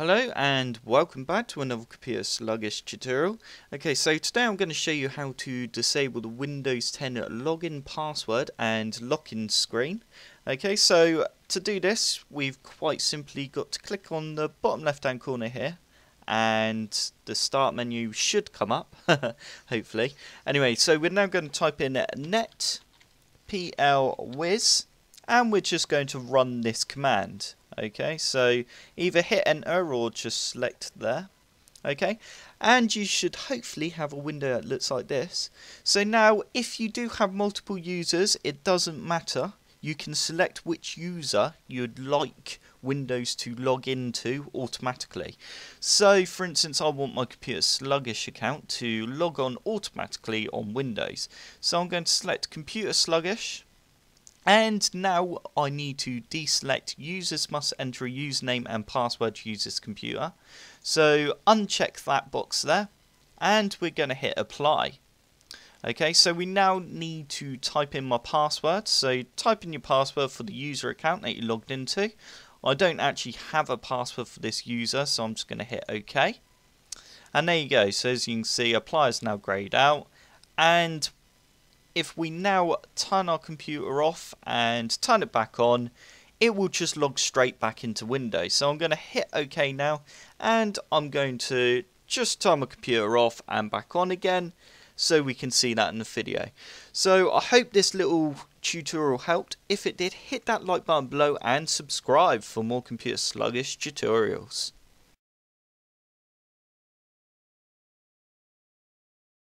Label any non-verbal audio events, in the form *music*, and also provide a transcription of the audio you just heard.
Hello and welcome back to another computer sluggish tutorial. Okay, so today I'm going to show you how to disable the Windows 10 login password and lock-in screen. Okay, so to do this, we've quite simply got to click on the bottom left-hand corner here and the start menu should come up, *laughs* hopefully. Anyway, so we're now going to type in net plwiz and we're just going to run this command. Okay, so either hit enter or just select there. Okay, and you should hopefully have a window that looks like this. So now, if you do have multiple users, it doesn't matter. You can select which user you'd like Windows to log into automatically. So, for instance, I want my computer sluggish account to log on automatically on Windows. So I'm going to select computer sluggish and now I need to deselect users must enter a username and password to use this computer. So uncheck that box there and we're going to hit apply. Okay, so we now need to type in my password. So type in your password for the user account that you logged into. I don't actually have a password for this user, so I'm just going to hit OK. And there you go. So as you can see, apply is now grayed out. And if we now turn our computer off and turn it back on, it will just log straight back into Windows. So I'm going to hit OK now, and I'm going to just turn my computer off and back on again, so we can see that in the video. So I hope this little tutorial helped. If it did, hit that like button below and subscribe for more computer sluggish tutorials.